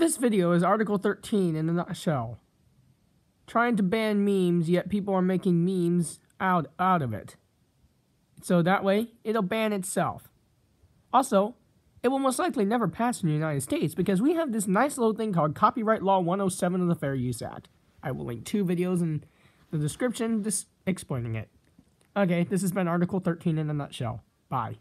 This video is Article 13 in a nutshell. Trying to ban memes, yet people are making memes out, out of it. So that way, it'll ban itself. Also, it will most likely never pass in the United States because we have this nice little thing called Copyright Law 107 of the Fair Use Act. I will link two videos in the description just explaining it. Okay, this has been Article 13 in a nutshell. Bye.